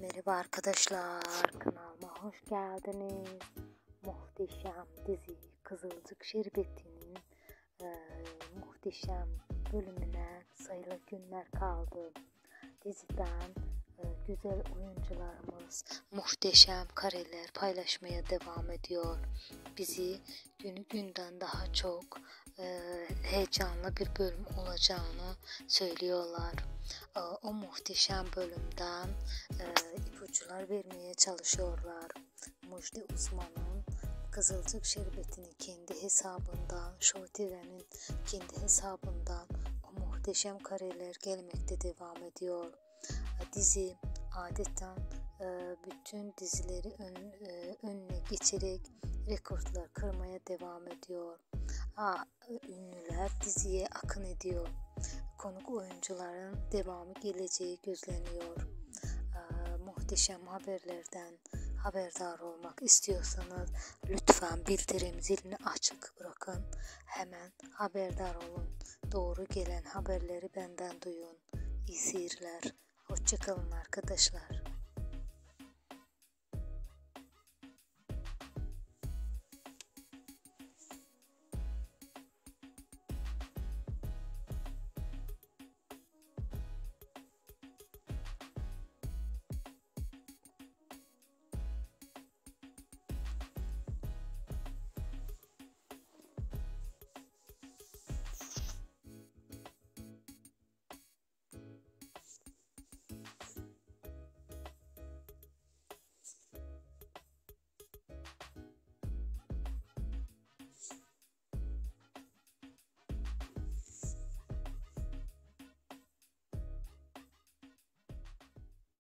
Merhaba arkadaşlar, kanalıma hoş geldiniz. Muhteşem dizi Kızılcık Şerbeti'nin e, muhteşem bölümüne sayılı günler kaldı. Diziden güzel oyuncularımız muhteşem kareler paylaşmaya devam ediyor. Bizi günü günden daha çok e, heyecanlı bir bölüm olacağını söylüyorlar. E, o muhteşem bölümden e, ipuçlar vermeye çalışıyorlar. Mucdi uzmanın Kızılcık şerbetini kendi hesabından, Show TV'nin kendi hesabından o muhteşem kareler gelmekte devam ediyor. Dizi adetten bütün dizileri ön, önüne geçerek rekortlar kırmaya devam ediyor. Ha, ünlüler diziye akın ediyor. Konuk oyuncuların devamı geleceği gözleniyor. Ee, muhteşem haberlerden haberdar olmak istiyorsanız lütfen bildirim zilini açık bırakın. Hemen haberdar olun. Doğru gelen haberleri benden duyun. İyi seyirler. Hoşçakalın arkadaşlar.